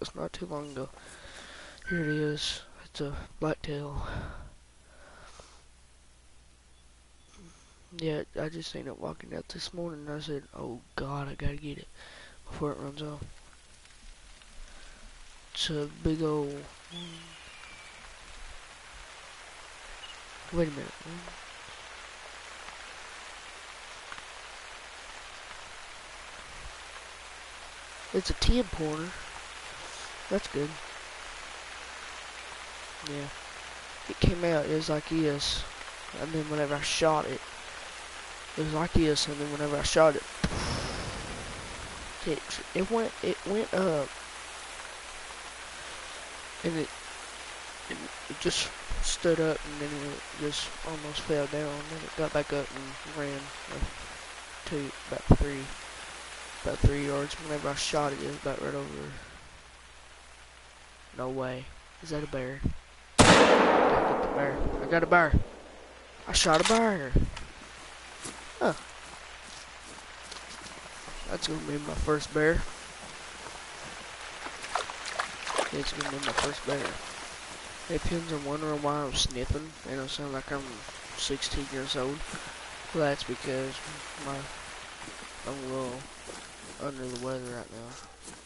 just not too long ago. Here it is. It's a blacktail. Yeah, I just seen it walking out this morning and I said, oh god, I gotta get it before it runs off. It's a big old... Wait a minute. It's a 10 pointer. That's good. Yeah. It came out, it was like this. And then whenever I shot it, it was like this, and then whenever I shot it, it, it went, it went up. And it, it, it just stood up, and then it just almost fell down. And then it got back up and ran two, about three, about three yards. Whenever I shot it, it was about right over. No way. Is that a bear? Get the bear. I got a bear. I shot a bear. Huh. That's gonna be my first bear. It's gonna be my first bear. Hey, pins are wondering why I'm sniffing and I sound like I'm 16 years old. Well, that's because my I'm a little under the weather right now.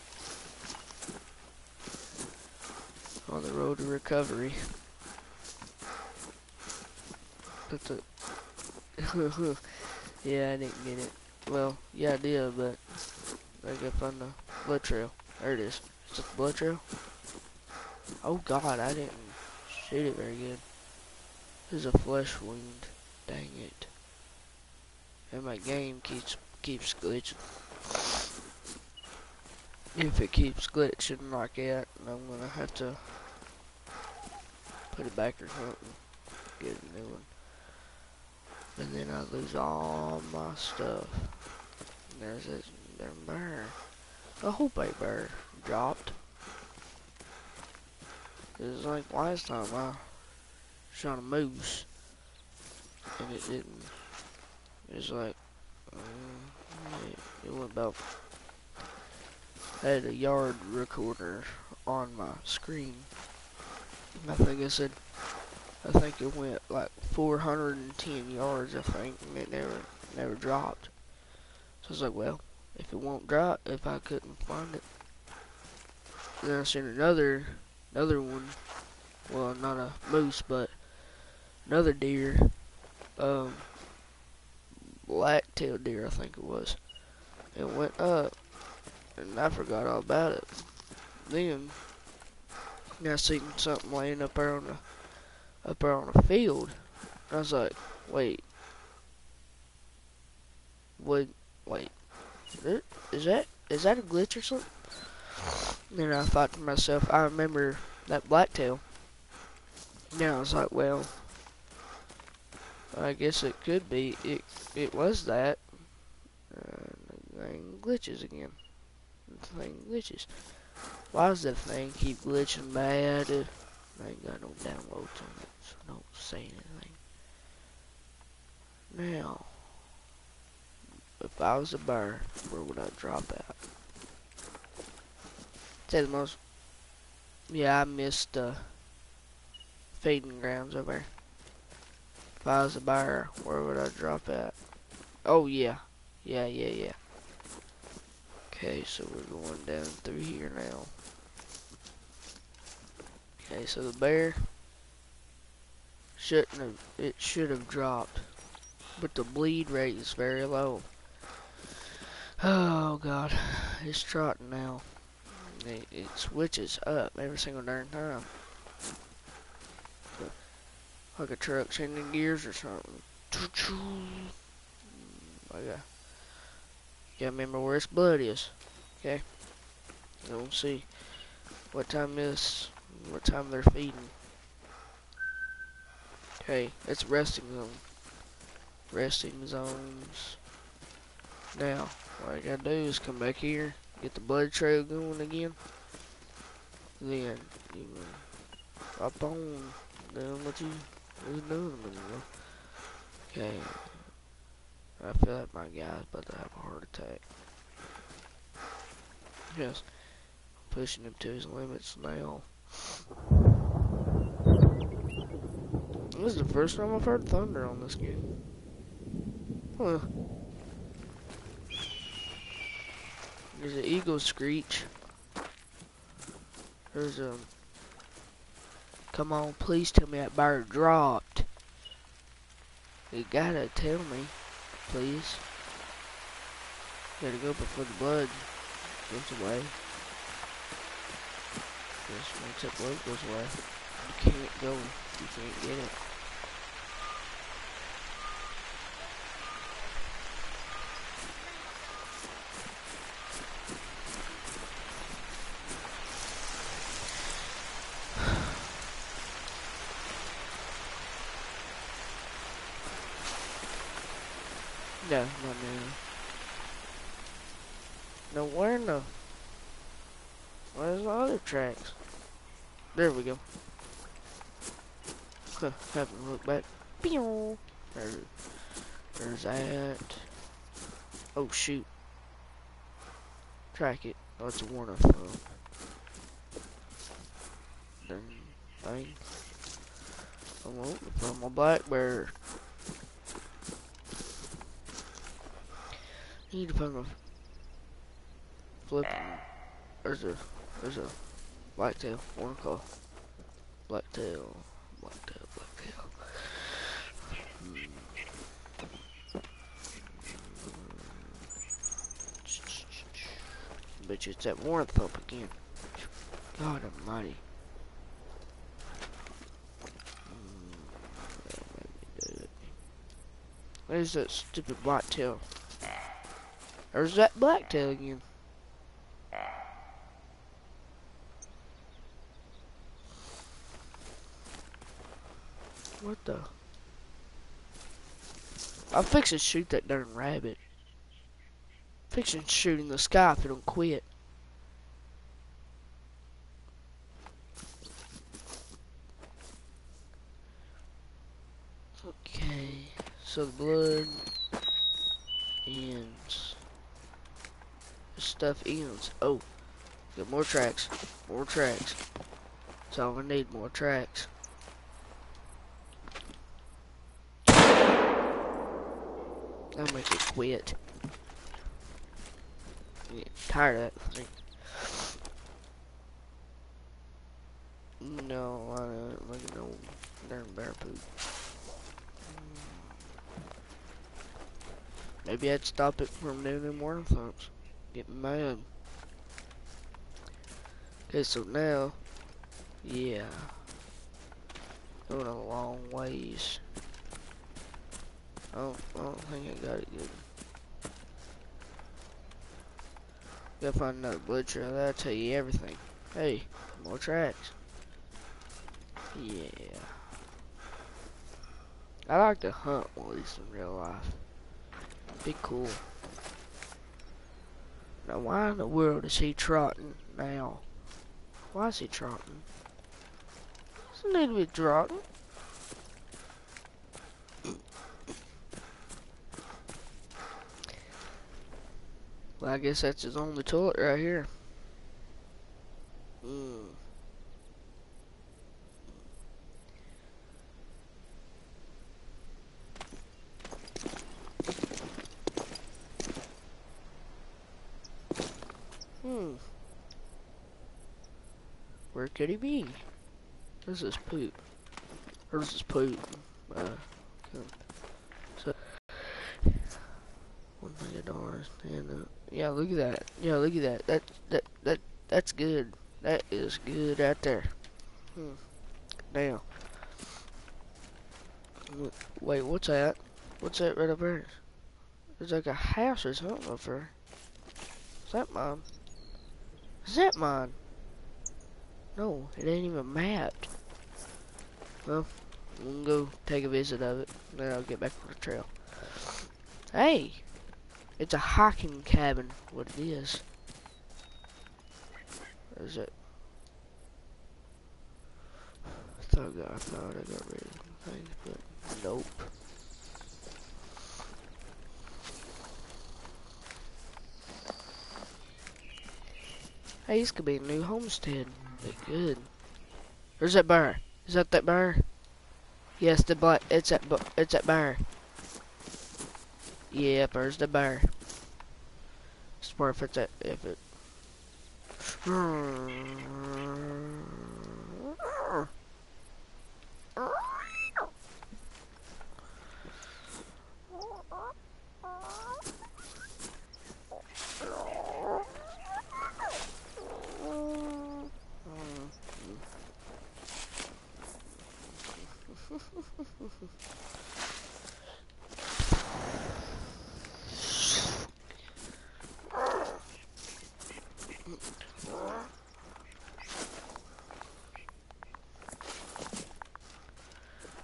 On the road to recovery. Yeah, I didn't get it. Well, yeah, I did, but I gotta find the blood trail. There it is. Is it the blood trail? Oh god, I didn't shoot it very good. This is a flesh wound. Dang it. And my game keeps keeps glitching. If it keeps glitching like that, I'm gonna have to put it back or something. Get a new one and then I lose all my stuff. And there's this there bear. I a bear dropped. It was like last time I shot a moose and it didn't. It was like um, it, it went about. I had a yard recorder on my screen. I think I said I think it went like 410 yards, I think, and it never, never dropped. So I was like, well, if it won't drop, if I couldn't find it. Then I seen another, another one, well, not a moose, but another deer, um, black-tailed deer, I think it was. It went up, and I forgot all about it. Then, I seen something laying up there on the up there on the field. And I was like, wait. Wait, wait. Is that is that a glitch or something? And then I thought to myself, I remember that blacktail. Yeah, I was like, well, I guess it could be. It it was that. Uh, thing glitches again. The thing glitches. Why does that thing keep glitching bad? I ain't got no downloads on it, so don't say anything. Now, if I was a bear, where would I drop out? Say the most. Yeah, I missed the uh, feeding grounds over there. If I was a bear, where would I drop at? Oh yeah, yeah, yeah, yeah. Okay, so we're going down through here now. Okay, so the bear shouldn't have, it should have dropped. But the bleed rate is very low. Oh god, it's trotting now. It, it switches up every single darn time. Like a truck changing gears or something. I got, gotta remember where its blood is. Okay. Don't see what time is what time they're feeding. Okay, it's resting zone. Resting zones. Now, what I gotta do is come back here, get the blood trail going again. Then you up on what you doing a minute. Okay. I feel like my guy's about to have a heart attack. Yes. pushing him to his limits now. This is the first time I've heard thunder on this game. Huh. There's an eagle screech. There's a... Come on, please tell me that bird dropped. You gotta tell me, please. Gotta go before the blood goes away. Because once that blood goes away, you can't go. You can't get it. No, not now. No, where in the... Where's the other tracks? There we go. Huh, have a look back. There, there's that. Oh, shoot. Track it. Oh, it's a Warner phone. Thing. Oh, from my Blackbird. need to find a flipping. There's a there's a blacktail. One call. Blacktail. Blacktail. Blacktail. Bitch, it's that Warren thump again. God almighty. There's that stupid blacktail. There's that blacktail again. What the? I'm fixing to shoot that darn rabbit. Fixing to shoot in the sky if it don't quit. Okay, so the blood ends. The stuff ends. Oh, got more tracks. More tracks. That's all we need, more tracks. Make it quit. I'm tired of that thing. No, I don't like no darn bear poop. Maybe I'd stop it from doing worm thumps. Getting mad. Okay, so now, yeah. Going a long ways. Oh, oh, I don't, I don't think I got it good. Gotta find another blood. That'll tell you everything. Hey, more tracks. Yeah. I like to hunt of these in real life. Be cool. Now, why in the world is he trotting now? Why is he trotting? Doesn't need to be trotting. Well, I guess that's his only toilet right here. Mm. Hmm. Where could he be? This is poop. Or this is poop. Uh, so, uh, yeah, look at that. Yeah, look at that. That that that that's good. That is good right there. Hmm. Now. Wait, what's that? What's that right up there? There's like a house or something up there. Is that mine? Is that mine? No, it ain't even mapped. Well, we'll go take a visit of it, then I'll get back on the trail. Hey! It's a hacking cabin, what it is. Is it? I thought I, thought I got rid of things, but nope. Hey, this could be a new homestead. Be good. Where's that bear? Is that that bear? Yes, the black. It's that. It's that bear. Yep, there's the bear. Swear if it's that. If it. Hmm.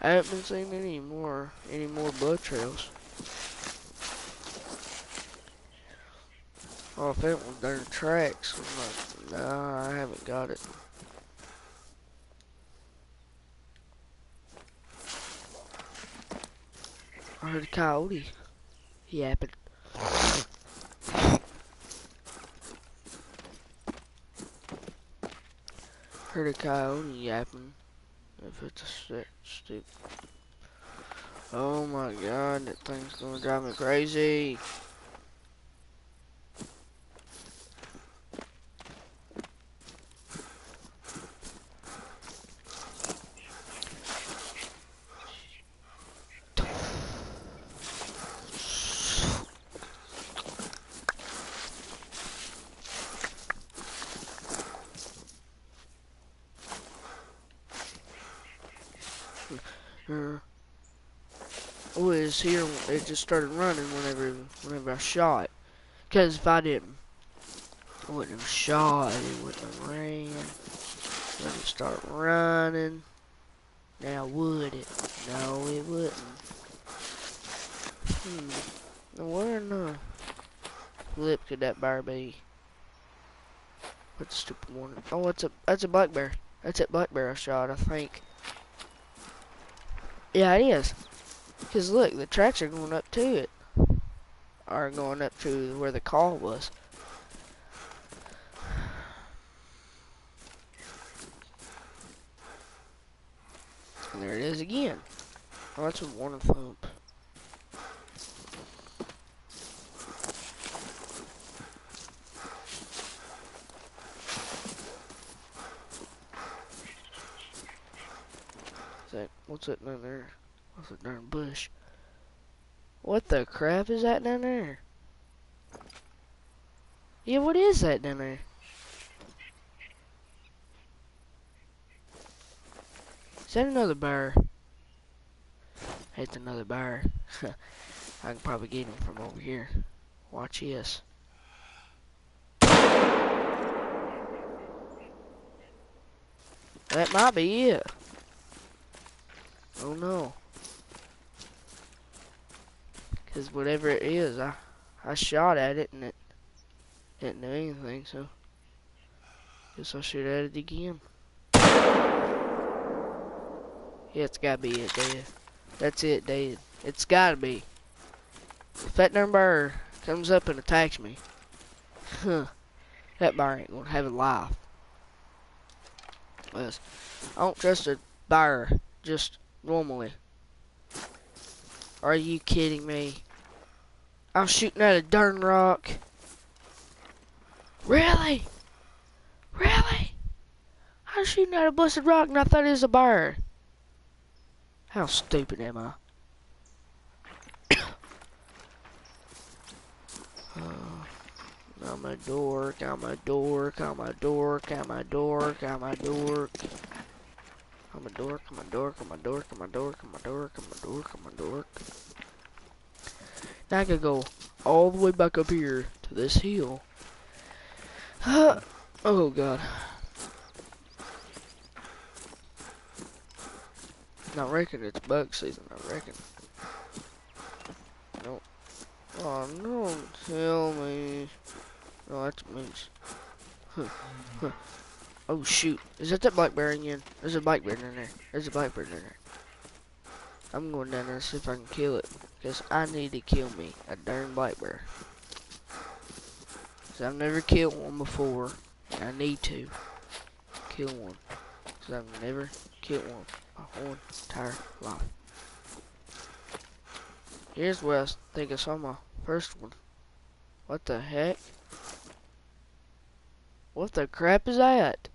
I haven't seeing any more any more blood trails. Oh, if it was their tracks, I'm like, nah, I haven't got it. I heard a coyote yapping. Heard a coyote yapping. If it's a stu- stupid. Oh my god, that thing's gonna drive me crazy. Uh, oh, it was here. It just started running whenever whenever I shot. Cause if I didn't, I wouldn't have shot. It wouldn't have ran. Let it start running. Now would it? No, it wouldn't. Hmm. Where in the lip could that bear be? What stupid one? Oh, it's a that's a black bear. That's that black bear I shot. I think. Yeah, it is. Cause look, the tracks are going up to it. Are going up to where the call was. And there it is again. Oh, that's a. Is that, what's that down there? What's that darn bush? What the crap is that down there? Yeah, what is that down there? Is that another bear? It's another bear. I can probably get him from over here. Watch this. That might be it. Oh no. Cause whatever it is, I I shot at it and it didn't do anything, so guess I'll shoot at it again. Yeah, it's gotta be it, Dad. That's it, Dad. It's gotta be. If that bird comes up and attacks me, huh, that bear ain't gonna have a life. Yes, I don't trust a bear just normally. Are you kidding me? I'm shooting at a darn rock. Really? Really? I'm shooting at a busted rock and I thought it was a bear. How stupid am I? uh, I'm a dork, I'm a dork, I'm a dork, I'm a dork, I'm a dork. I'm a dork, I'm a dork, I'm a dork, I'm a dork, I'm a dork, I'm a dork, I'm a dork. Now I could go all the way back up here to this hill. oh god. I reckon it's buck season, I reckon. No. Oh, no, tell me. No, that's moose. Huh. Huh. Oh, shoot. Is that that black bear again? There's a black bear in there. There's a black bear in there. I'm going down there to see if I can kill it. Because I need to kill me a darn black bear. Because I've never killed one before. I need to kill one. Because I've never killed one my whole entire life. Here's where I think I saw my first one. What the heck? What the crap is that?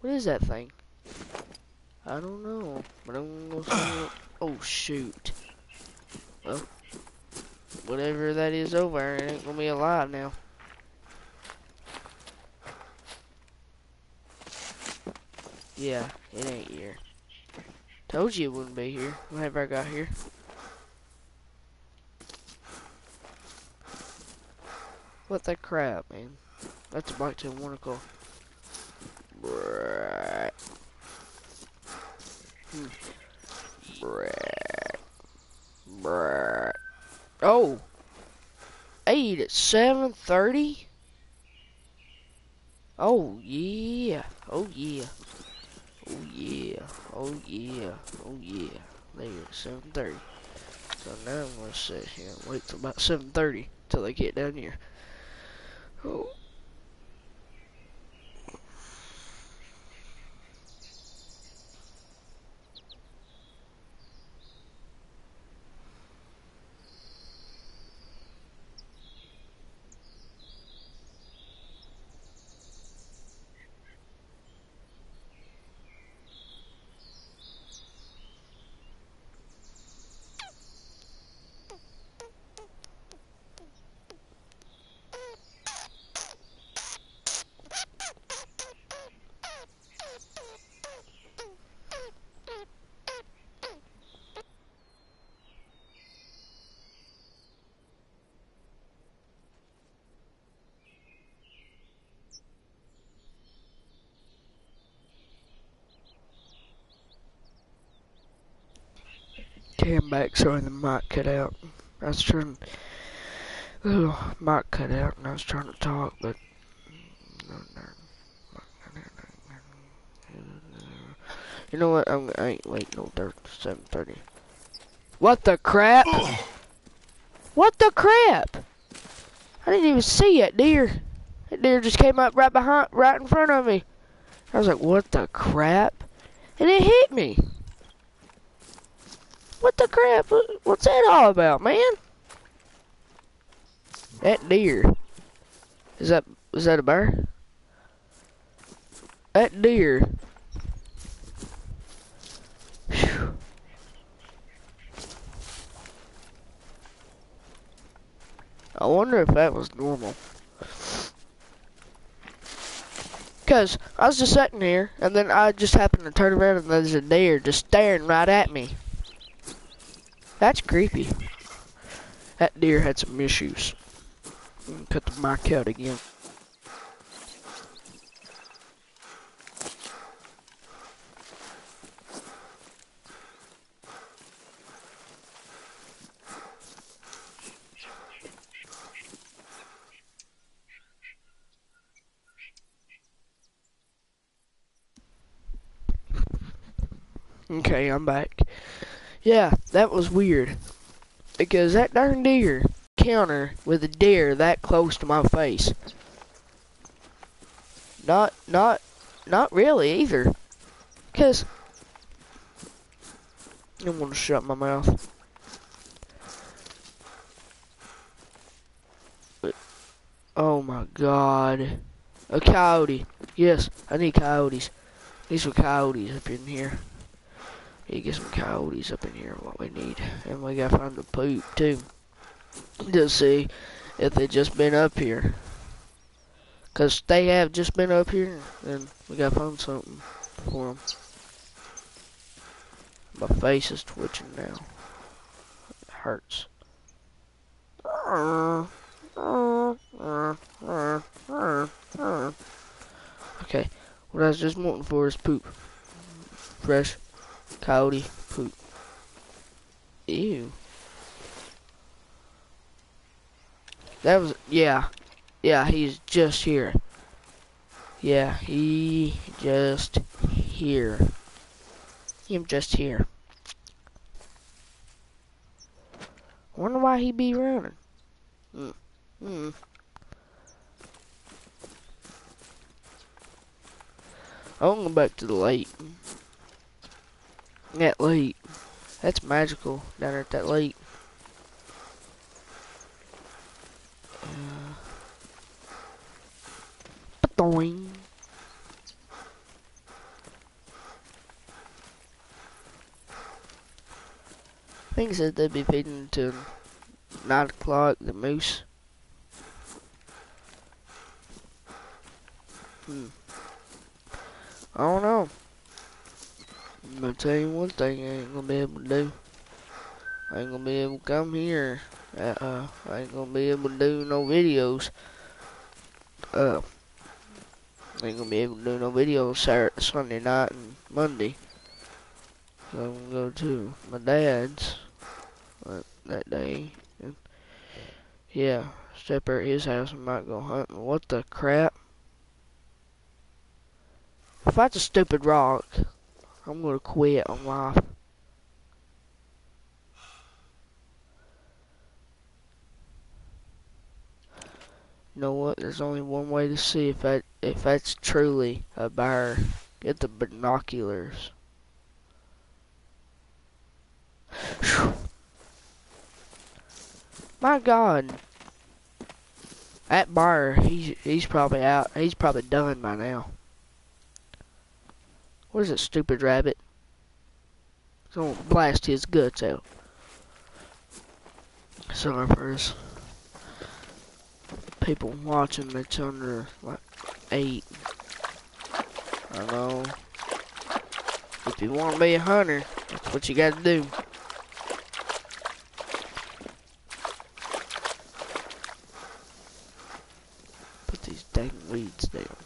What is that thing? I don't know. But I'm gonna see Oh shoot. Well, whatever that is over it ain't gonna be alive now. Yeah, it ain't here. Told you it wouldn't be here whenever I got here. What the crap, man? That's a bite to a Wurnacle. Brrrr. Oh! Eat at 7.30? Oh, yeah. Oh, yeah. Oh, yeah. Oh, yeah. Oh, yeah. There, 7.30. So now I'm going to sit here and wait till about 7.30 till they get down here. Oh. Came back so the mic cut out. I was trying, the little mic cut out, and I was trying to talk, but you know what? I'm, I ain't waiting no dirt. 7:30. What the crap? what the crap? I didn't even see that deer. That deer just came up right behind, right in front of me. I was like, what the crap? And it hit me. What the crap? What's that all about, man? That deer. Is that is that a bear? That deer. Whew. I wonder if that was normal. Because I was just sitting here, and then I just happened to turn around and there's a deer just staring right at me. That's creepy. That deer had some issues. Cut the mic out again. Okay, I'm back. Yeah, that was weird. Because that darn deer counter with a deer that close to my face. Not, not, not really either. Because I'm gonna shut my mouth. Oh my god. A coyote. Yes, I need coyotes. These were coyotes up in here. You get some coyotes up in here, what we need. And we gotta find the poop, too. To see if they just been up here. Because they have just been up here, and we gotta find something for them. My face is twitching now. It hurts. Okay, what I was just wanting for is poop. Fresh Coyote poop. Ew. That was, yeah. Yeah, he's just here. Yeah, he just here. Him just here. Wonder why he be running. Hmm. Hmm. I want to go back to the lake. That lake. That's magical down at that lake. Uh, Doing. I think it said they'd be feeding until 9 o'clock, the moose. Hmm. I don't know. I'm gonna tell you one thing I ain't gonna be able to do. I ain't gonna be able to come here. Uh, uh, I ain't gonna be able to do no videos. Uh, I ain't gonna be able to do no videos Saturday, Sunday night and Monday. So I'm gonna go to my dad's uh, that day. And yeah, step at his house and might go hunting. What the crap? If that's a stupid rock, I'm gonna quit on life. You know what? There's only one way to see if that if that's truly a bear. Get the binoculars. My God. That bar, he's he's probably out. He's probably done by now. What is it, stupid rabbit? Gonna blast his guts out. Sorry for people watching that's under like eight. I know. If you want to be a hunter, that's what you gotta do. Put these dang weeds down.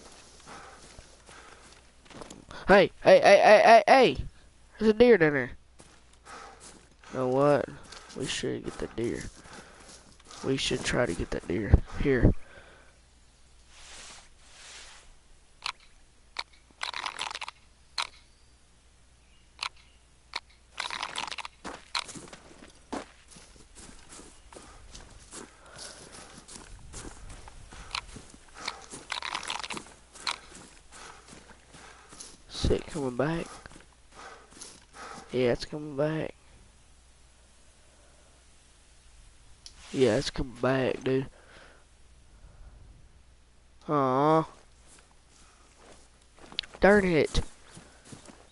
Hey, hey, hey, hey, hey, hey! There's a deer down there. You know what? We should get the deer. We should try to get that deer. Here. Sick coming back. Yeah, it's coming back. Yeah, it's coming back, dude. Aw. Darn it.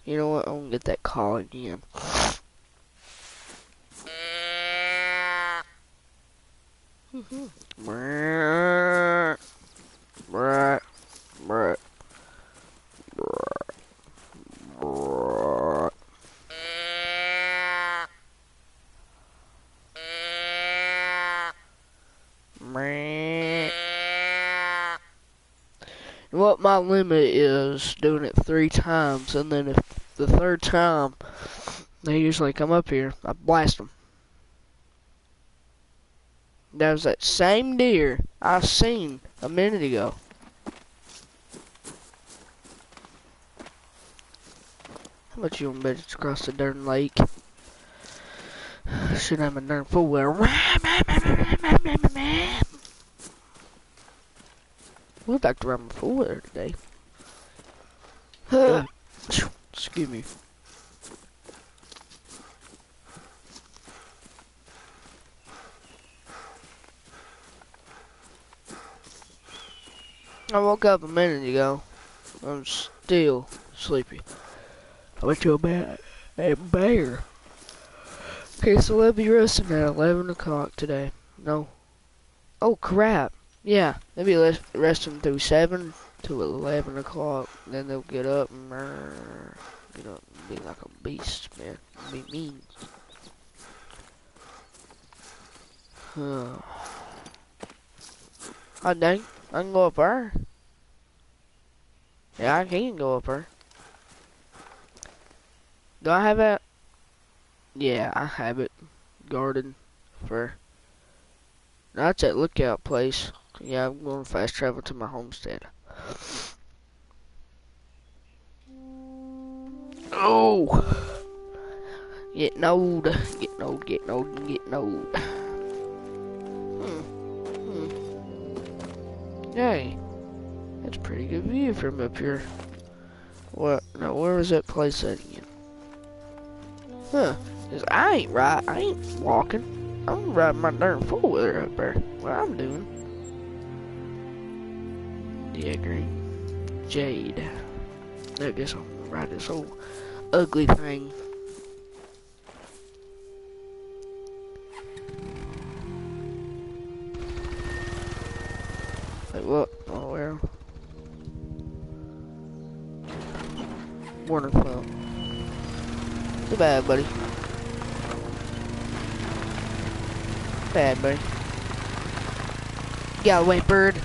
You know what? I'm gonna get that call again. Brrrr. My limit is doing it three times, and then if the third time they usually come up here, I blast them. That was that same deer I seen a minute ago. How much you want bet it's across the darn lake? Should have a darn fool We'll back to full there today. Excuse me. I woke up a minute ago. I'm still sleepy. I went to a bed a bear. Okay, so I'll be resting at 11 o'clock today. No. Oh, crap. Yeah, they'll be les- resting through 7 to 11 o'clock. Then they'll get up and get up and be like a beast, man. Be mean. Oh. oh, dang. I can go up there. Yeah, I can go up there. Do I have it? Yeah, I have it. Garden for. That's at Lookout Place. Yeah, I'm going fast travel to my homestead. Oh! Getting old, getting old, getting old, getting old. Hmm. Hmm. Hey, that's a pretty good view from up here. What? Now, where was that place at again? Huh. Cause I ain't right. I ain't walking. I'm riding my darn four wheeler up there. What I'm doing. Yeah, green. Jade. I guess I'm gonna ride this old ugly thing. Like what? Oh well. Warner Club. Too bad, buddy. Bad, buddy. Get away, bird.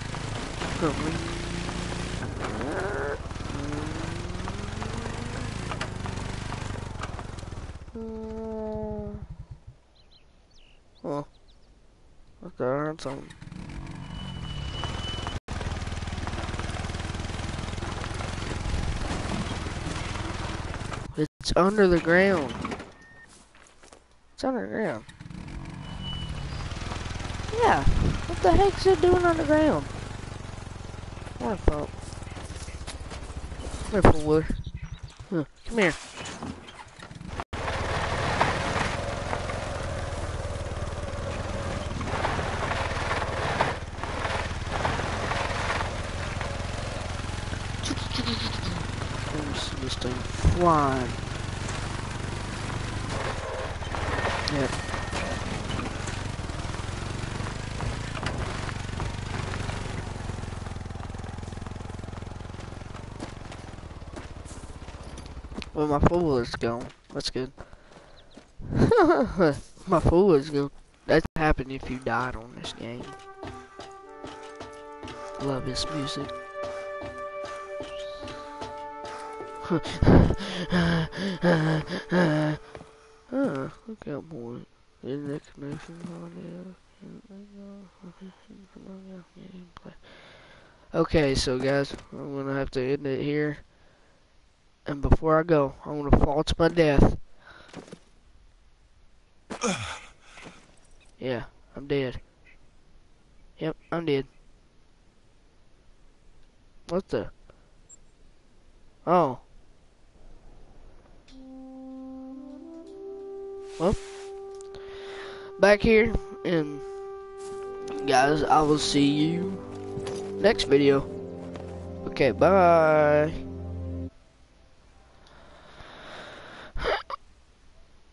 Something. It's under the ground. It's underground. Yeah. What the heck's it doing underground? I thought. Come here, fool huh, Come here. Let me see this flying. Yep. Well, my fool is gone. That's good. my fool is gone. That's happened if you died on this game. Love this music. Look out more. Internet connection on Okay, so guys, I'm gonna have to end it here. And before I go, I'm gonna fall to my death. yeah, I'm dead. Yep, I'm dead. What the? Oh. Well, back here, and guys, I will see you next video. Okay, bye.